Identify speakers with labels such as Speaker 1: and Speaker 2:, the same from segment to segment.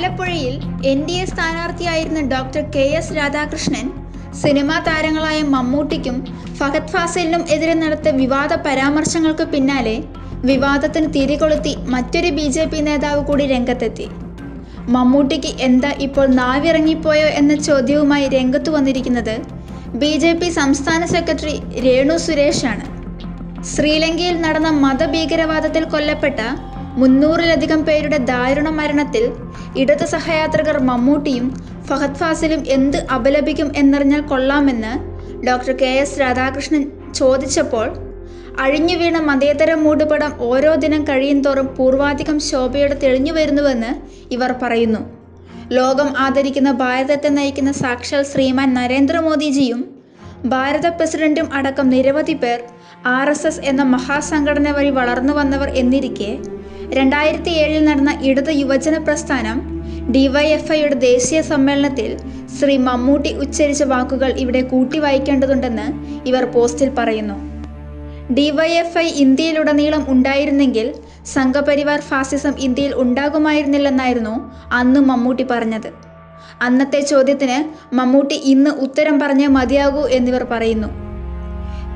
Speaker 1: ആലപ്പുഴയിൽ N D A സ്ഥാനാർത്ഥിയായിരുന്ന doctor K S Radhakrishnan cinema താരങ്ങളായ മമ്മൂട്ടിക്കും ഫഹദ് ഫാസിലിനും എതിരെ നടത്തിയ വിവാദ പരാമർശങ്ങൾക്ക് പിന്നാലെ വിവാദത്തിന് തിരികൊളുത്തി മറ്റൊരു ബി ജെ പി നേതാവ് കൂടി രംഗത്തെത്തി. മമ്മൂട്ടിക്ക് എന്താ ഇപ്പോൾ നാവിറങ്ങിപ്പോയോ എന്ന ചോദ്യവുമായി രംഗത്തു വന്നിരിക്കുന്നത് ബി ജെ പി സംസ്ഥാന സെക്രട്ടറി രേണു സുരേഷാണ്. ശ്രീലങ്കയിൽ നടന്ന മതഭീകരവാദത്തിൽ കൊല്ലപ്പെട്ട മുന്നൂറിലധികം പേരുടെ ദാരുണ മരണത്തിൽ ഇടത് സഹയാത്രികർ മമ്മൂട്ടിയും ഫഹദ് ഫാസിലും എന്ത് അപലപിക്കും എന്നറിഞ്ഞാൽ കൊള്ളാമെന്ന് ഡോക്ടർ കെ എസ് രാധാകൃഷ്ണൻ ചോദിച്ചപ്പോൾ അഴിഞ്ഞു വീണ മതേതര മൂടുപടം ഓരോ ദിനം കഴിയും തോറും പൂർവാധികം ശോഭയോടെ തെളിഞ്ഞു വരുന്നുവെന്ന് ഇവർ പറയുന്നു. ലോകം ആദരിക്കുന്ന ഭാരതത്തെ നയിക്കുന്ന സാക്ഷാൽ ശ്രീമാൻ നരേന്ദ്രമോദിജിയും ഭാരത പ്രസിഡന്റും അടക്കം നിരവധി പേർ ആർ എന്ന മഹാസംഘടന വഴി വളർന്നു വന്നവർ എന്നിരിക്കെ രണ്ടായിരത്തി ഏഴിൽ നടന്ന ഇടത് യുവജന പ്രസ്ഥാനം ഡിവൈഎഫ്ഐയുടെ ദേശീയ സമ്മേളനത്തിൽ ശ്രീ മമ്മൂട്ടി ഉച്ചരിച്ച വാക്കുകൾ ഇവിടെ കൂട്ടി വായിക്കേണ്ടതുണ്ടെന്ന് ഇവർ പോസ്റ്റിൽ പറയുന്നു. ഡിവൈഎഫ്ഐ ഇന്ത്യയിലുടനീളം ഉണ്ടായിരുന്നെങ്കിൽ സംഘപരിവാർ ഫാസിസം ഇന്ത്യയിൽ ഉണ്ടാകുമായിരുന്നില്ലെന്നായിരുന്നു അന്ന് മമ്മൂട്ടി പറഞ്ഞത്. അന്നത്തെ ചോദ്യത്തിന് മമ്മൂട്ടി ഇന്ന് ഉത്തരം പറഞ്ഞേ മതിയാകൂ എന്നിവർ പറയുന്നു.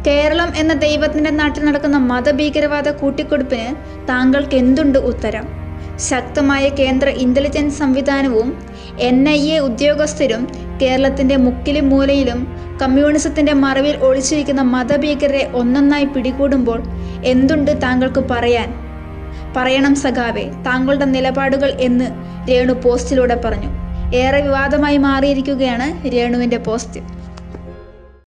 Speaker 1: കേരളം എന്ന ദൈവത്തിന്റെ നാട്ടിൽ നടക്കുന്ന മതഭീകരവാദ കൂട്ടിക്കൊടുപ്പിന് താങ്കൾക്ക് എന്തുണ്ട് ഉത്തരം? ശക്തമായ കേന്ദ്ര ഇന്റലിജൻസ് സംവിധാനവും എൻ ഐ എ ഉദ്യോഗസ്ഥരും കേരളത്തിന്റെ മുക്കിലും മൂലയിലും കമ്മ്യൂണിസത്തിന്റെ മറവിൽ ഒളിച്ചിരിക്കുന്ന മതഭീകരരെ ഒന്നൊന്നായി പിടികൂടുമ്പോൾ എന്തുണ്ട് താങ്കൾക്ക് പറയാൻ? പറയണം സഖാവെ താങ്കളുടെ നിലപാടുകൾ എന്ന് രേണു പോസ്റ്റിലൂടെ പറഞ്ഞു. ഏറെ വിവാദമായി മാറിയിരിക്കുകയാണ് രേണുവിന്റെ പോസ്റ്റ്.